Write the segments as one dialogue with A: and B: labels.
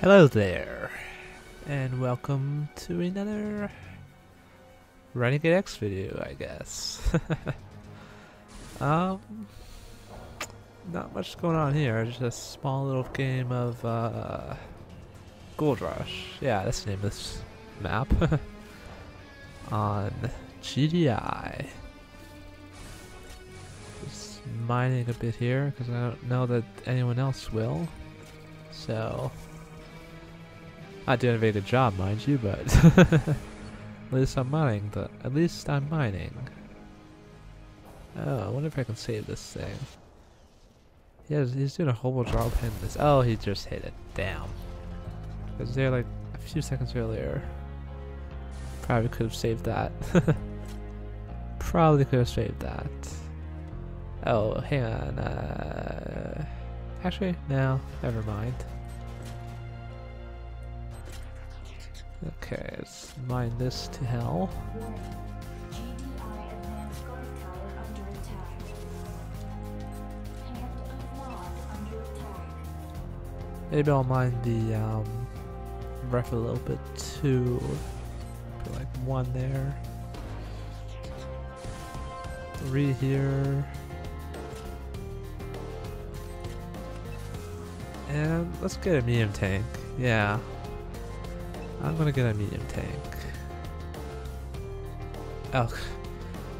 A: Hello there, and welcome to another Renegade X video, I guess. um, not much going on here, just a small little game of uh, Goldrush. Yeah, that's the name of this map. on GDI. Just mining a bit here, because I don't know that anyone else will. So, not doing a very good job, mind you, but at least I'm mining. The at least I'm mining. Oh, I wonder if I can save this thing. Yeah, he's doing a horrible job in this. Oh, he just hit it. Damn. Was there like a few seconds earlier. Probably could have saved that. Probably could have saved that. Oh, hang on. Uh, actually, no, never mind. Okay, let's mine this to hell. Maybe I'll mine the um, ref a little bit too. Put like one there. Three here. And let's get a medium tank. Yeah. I'm gonna get a medium tank. Oh,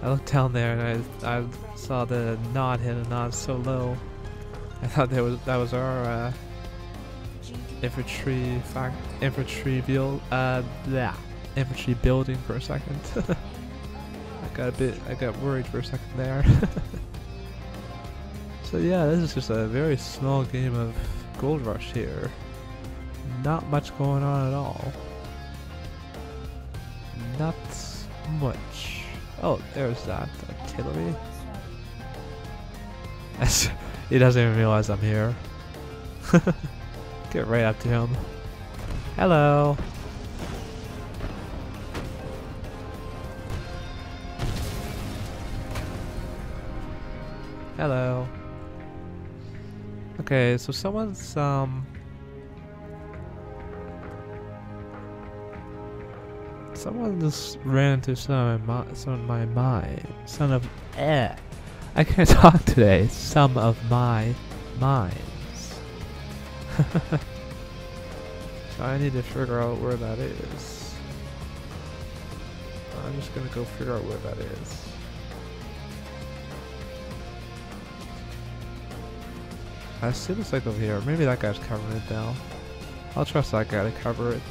A: I looked down there and I, I saw the nod hit a nod so low. I thought that was that was our uh, infantry fact infantry build uh yeah infantry building for a second. I got a bit I got worried for a second there. so yeah, this is just a very small game of Goldrush here. Not much going on at all. Not much. Oh, there's that artillery. he doesn't even realize I'm here. Get right up to him. Hello. Hello. Okay, so someone's um Someone just ran into some of my, some of my mind. Some of eh. I can't talk today. Some of my minds. so I need to figure out where that is. I'm just gonna go figure out where that is. I see like over here. Maybe that guy's covering it now. I'll trust that guy to cover it.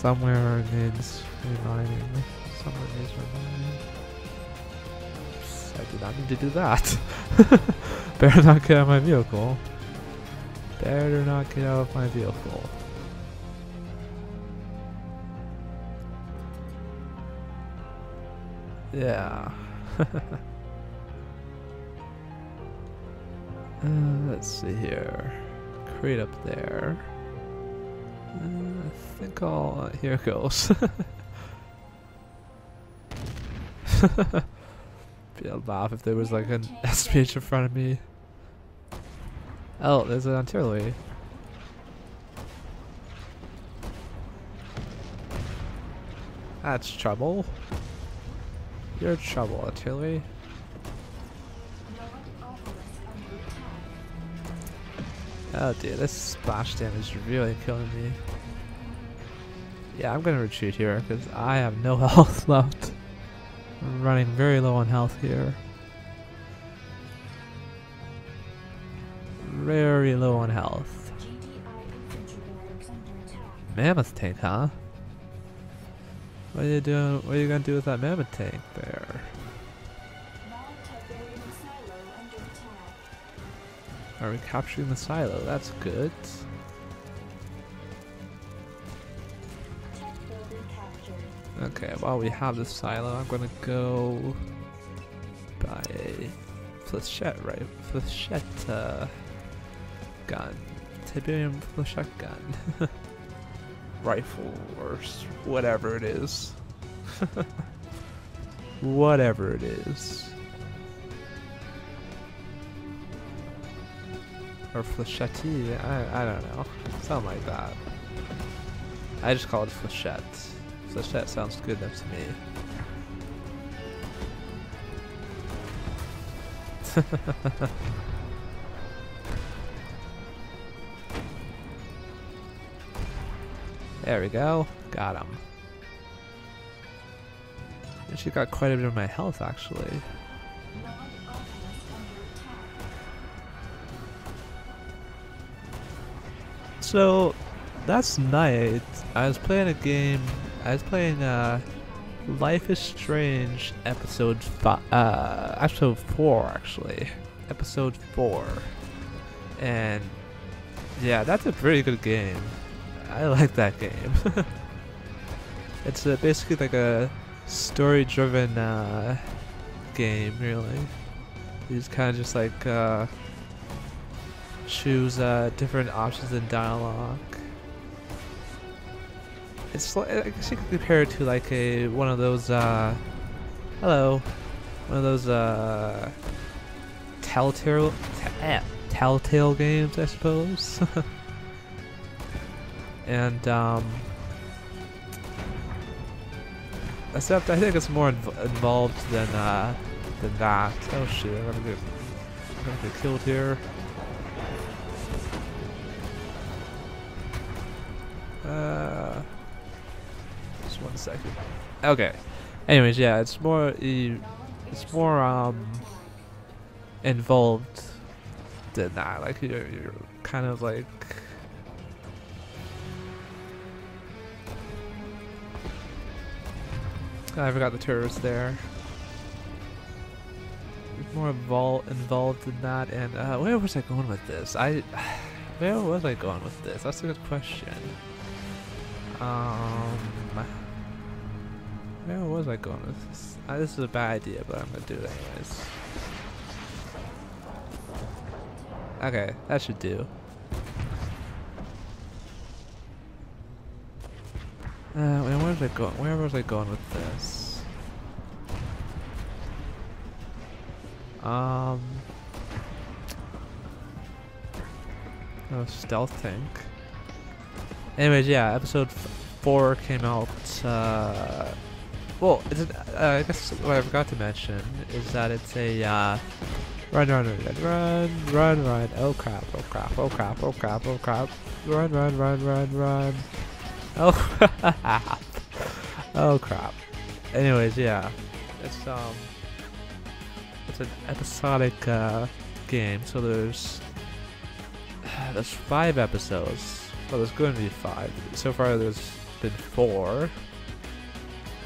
A: Somewhere needs reminding. Somewhere needs reminding. I did not need to do that. Better not get out of my vehicle. Better not get out of my vehicle. Yeah. uh, let's see here. Crate up there. Uh, I think I'll. Uh, here it goes. Be a laugh if there was like an SPH in front of me. Oh, there's an artillery. That's trouble. You're trouble, artillery. Oh dear, this splash damage is really killing me. Yeah, I'm gonna retreat here because I have no health left. I'm running very low on health here. Very low on health. Mammoth tank, huh? What are you doing? What are you gonna do with that mammoth tank there? Are we capturing the silo? That's good. Okay, while we have the silo, I'm gonna go buy a flechette, right? Flechette uh, gun. Tiberium flechette gun. Rifle or whatever it is. whatever it is. Or Flechette. I, I don't know. Something like that. I just call it Flechette. Flechette sounds good enough to me. there we go. Got him. And she got quite a bit of my health actually. So that's night. I was playing a game. I was playing uh, Life is Strange episode five, uh, episode four actually, episode four, and yeah, that's a pretty good game. I like that game. it's uh, basically like a story-driven uh, game, really. Just kind of just like uh, choose uh, different options in dialogue. It's like, I guess you could compare it to like a one of those uh, hello, one of those uh, telltale telltale games, I suppose. and um, except I think it's more inv involved than uh, than that. Oh shit! I'm gonna get I'm gonna get killed here. Uh, just one second. Okay. Anyways, yeah, it's more it's more um involved than that. Like you're, you're kind of like I forgot the tourists there. More invol involved in that, and uh, where was I going with this? I, where was I going with this? That's a good question. Um, where was I going with this? Uh, this is a bad idea, but I'm gonna do it anyways. Okay, that should do. Uh, where was I going? Where was I going with this? Um. Oh, stealth tank. Anyways, yeah, episode four came out. Uh, well, uh, I guess what I forgot to mention is that it's a uh, run, run, run, run, run, run. Oh crap! Oh crap! Oh crap! Oh crap! Oh crap! Run, run, run, run, run. Oh, oh crap. Anyways, yeah, it's um, it's an episodic uh, game. So there's there's five episodes. Well, there's going to be five. So far, there's been four,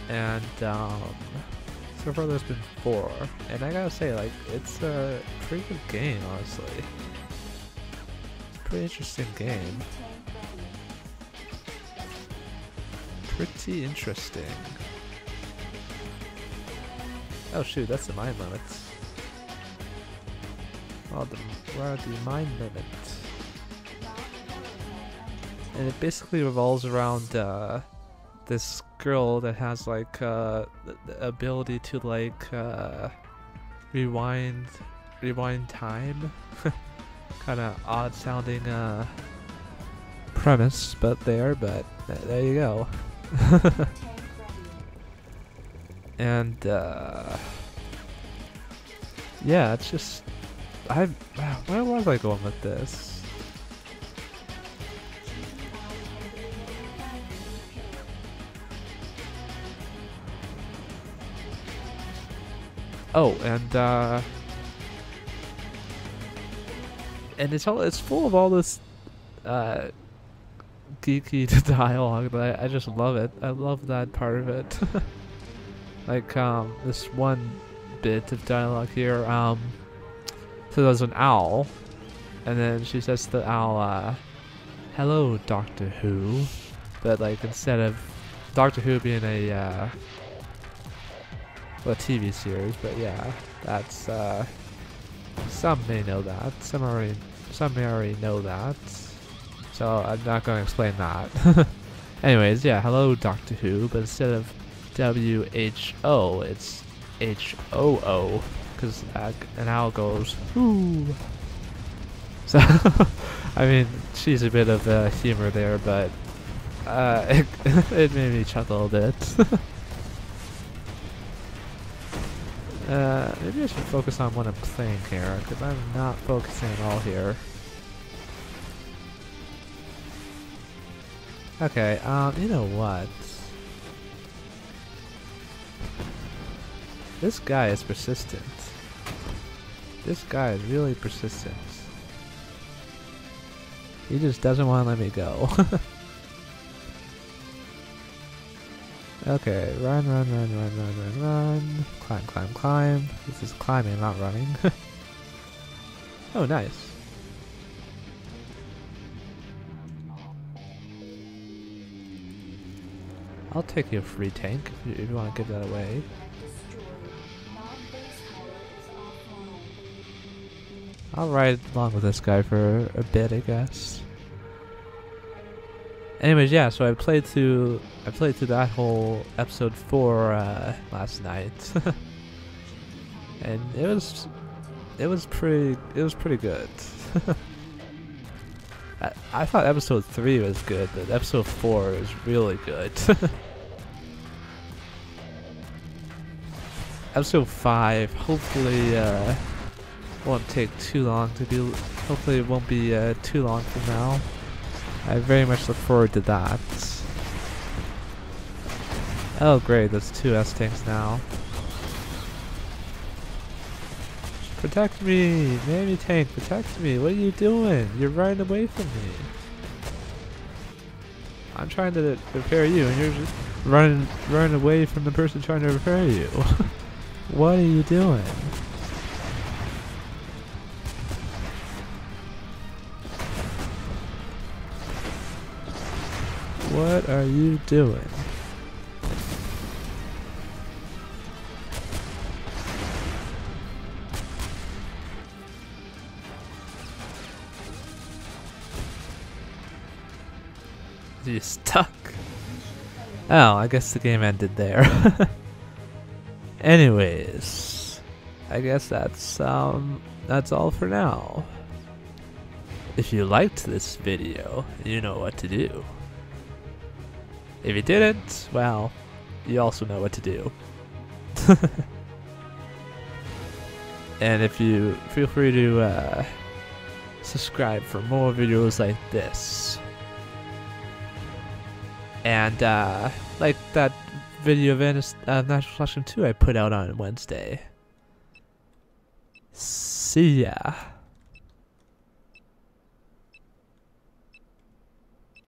A: and um, so far there's been four. And I gotta say, like, it's a pretty good game, honestly. Pretty interesting game. Pretty interesting. Oh shoot, that's the mind limits. Oh, the, where are the mind limits? And it basically revolves around uh, this girl that has like uh, the, ability to like uh, rewind, rewind time. kind of odd sounding uh, premise, but there, but there you go. and uh, yeah, it's just I where was I going with this? Oh, and uh, and it's all it's full of all this uh, geeky dialogue but I, I just love it. I love that part of it. like um, this one bit of dialogue here. Um, so there's an owl, and then she says to the owl, uh, "Hello, Doctor Who," but like instead of Doctor Who being a uh, well, TV series, but yeah, that's uh, some may know that. Some already, some may already know that. So I'm not going to explain that. Anyways, yeah, hello Doctor Who, but instead of W-H-O, it's H-O-O, because an owl goes, Whoo. So, I mean, she's a bit of uh, humor there, but uh, it, it made me chuckle a bit. Maybe I should focus on what I'm saying here, because I'm not focusing at all here. Okay, um, you know what? This guy is persistent. This guy is really persistent. He just doesn't want to let me go. okay, run, run, run, run, run, run, run. Climb, climb, climb. This is climbing, not running. oh, nice. I'll take your free tank if you, you want to give that away. I'll ride along with this guy for a bit, I guess. Anyways, yeah, so I played through I played through that whole episode four uh, last night, and it was it was pretty it was pretty good. I, I thought episode three was good, but episode four is really good. episode five, hopefully. Uh, won't take too long to do. Hopefully it won't be uh, too long from now. I very much look forward to that. Oh great, there's two S-Tanks now. Protect me! Mammy tank, protect me! What are you doing? You're running away from me. I'm trying to repair you and you're just running running away from the person trying to repair you. what are you doing? What are you doing? You stuck? Oh, I guess the game ended there. Anyways, I guess that's um that's all for now. If you liked this video, you know what to do. If you didn't, well, you also know what to do. and if you feel free to uh, subscribe for more videos like this. And uh, like that video of Anis uh, Natural Selection 2 I put out on Wednesday. See ya.